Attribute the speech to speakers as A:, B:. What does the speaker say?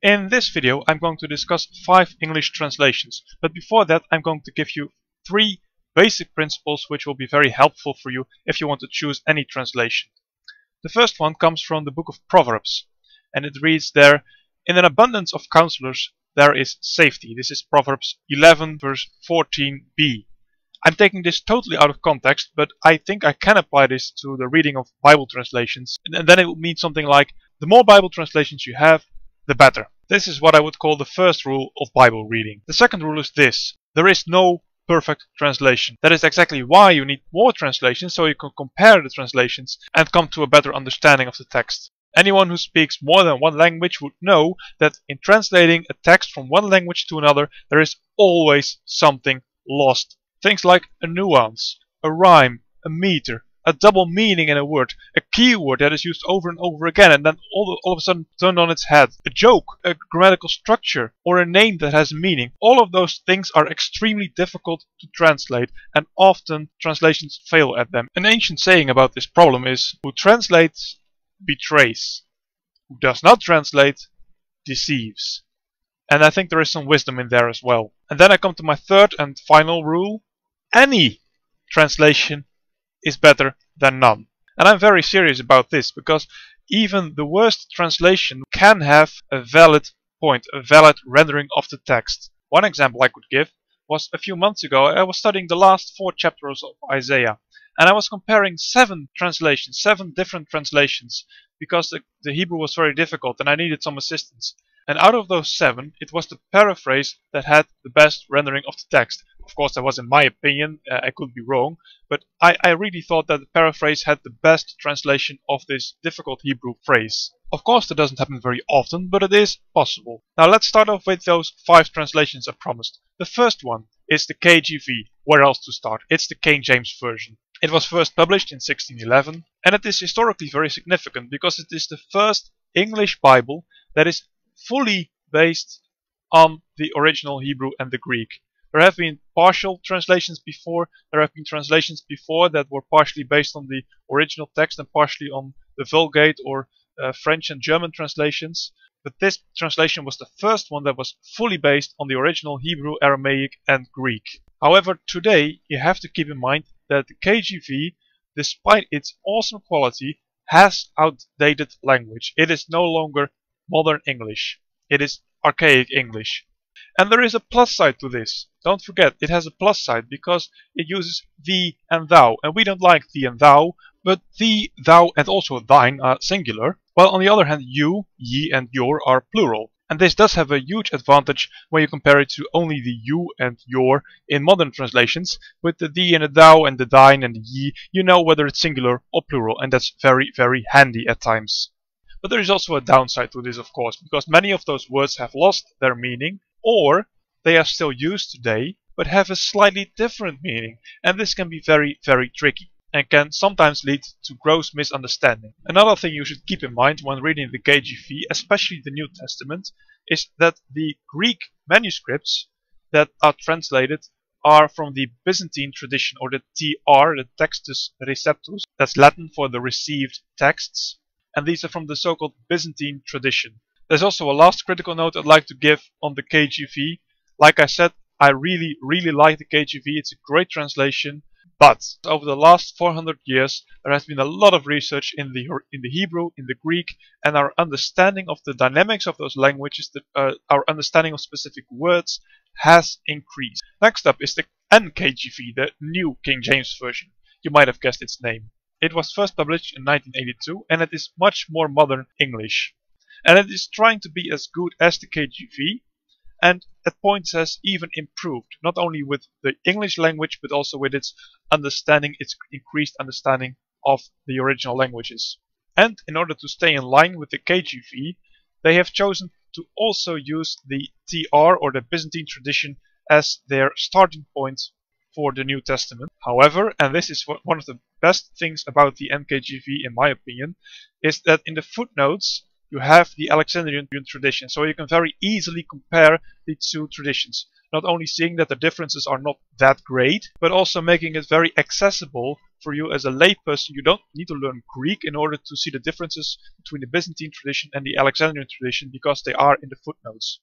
A: In this video I'm going to discuss 5 English translations, but before that I'm going to give you 3 basic principles which will be very helpful for you if you want to choose any translation. The first one comes from the book of Proverbs and it reads there, In an abundance of counselors there is safety. This is Proverbs 11 verse 14b. I'm taking this totally out of context, but I think I can apply this to the reading of Bible translations. And then it would mean something like, the more Bible translations you have, the better. This is what I would call the first rule of Bible reading. The second rule is this. There is no perfect translation. That is exactly why you need more translations so you can compare the translations and come to a better understanding of the text. Anyone who speaks more than one language would know that in translating a text from one language to another there is always something lost. Things like a nuance, a rhyme, a meter, a double meaning in a word, a keyword that is used over and over again and then all, all of a sudden turned on its head, a joke, a grammatical structure, or a name that has meaning. All of those things are extremely difficult to translate and often translations fail at them. An ancient saying about this problem is, who translates betrays, who does not translate deceives. And I think there is some wisdom in there as well. And then I come to my third and final rule. Any translation is better than none. And I'm very serious about this because even the worst translation can have a valid point, a valid rendering of the text. One example I could give was a few months ago I was studying the last four chapters of Isaiah and I was comparing seven translations, seven different translations because the, the Hebrew was very difficult and I needed some assistance. And out of those seven, it was the paraphrase that had the best rendering of the text. Of course, that was in my opinion, uh, I could be wrong, but I, I really thought that the paraphrase had the best translation of this difficult Hebrew phrase. Of course, that doesn't happen very often, but it is possible. Now let's start off with those five translations I promised. The first one is the KJV. Where else to start? It's the King James Version. It was first published in 1611, and it is historically very significant because it is the first English Bible that is fully based on the original Hebrew and the Greek. There have been partial translations before, there have been translations before that were partially based on the original text and partially on the Vulgate or uh, French and German translations, but this translation was the first one that was fully based on the original Hebrew, Aramaic and Greek. However, today you have to keep in mind that the KJV, despite its awesome quality, has outdated language. It is no longer modern English. It is archaic English. And there is a plus side to this. Don't forget, it has a plus side because it uses thee and thou. And we don't like thee and thou, but thee, thou, and also thine are singular. While on the other hand, you, ye, and your are plural. And this does have a huge advantage when you compare it to only the you and your in modern translations. With the thee and the thou and the thine and the ye, you know whether it's singular or plural, and that's very, very handy at times. But there is also a downside to this, of course, because many of those words have lost their meaning, or they are still used today, but have a slightly different meaning, and this can be very, very tricky and can sometimes lead to gross misunderstanding. Another thing you should keep in mind when reading the KJV, especially the New Testament, is that the Greek manuscripts that are translated are from the Byzantine tradition or the TR, the Textus Receptus, that's Latin for the received texts, and these are from the so-called Byzantine tradition. There's also a last critical note I'd like to give on the KJV. Like I said, I really, really like the KJV. It's a great translation. But over the last 400 years, there has been a lot of research in the in the Hebrew, in the Greek, and our understanding of the dynamics of those languages, the, uh, our understanding of specific words, has increased. Next up is the NKJV, the New King James Version. You might have guessed its name. It was first published in 1982 and it is much more modern English. And it is trying to be as good as the KJV and at points has even improved, not only with the English language but also with its understanding, its increased understanding of the original languages. And in order to stay in line with the KJV, they have chosen to also use the TR or the Byzantine tradition as their starting point for the New Testament. However, and this is one of the best things about the NKJV in my opinion, is that in the footnotes you have the Alexandrian tradition, so you can very easily compare the two traditions. Not only seeing that the differences are not that great, but also making it very accessible for you as a layperson, you don't need to learn Greek in order to see the differences between the Byzantine tradition and the Alexandrian tradition because they are in the footnotes.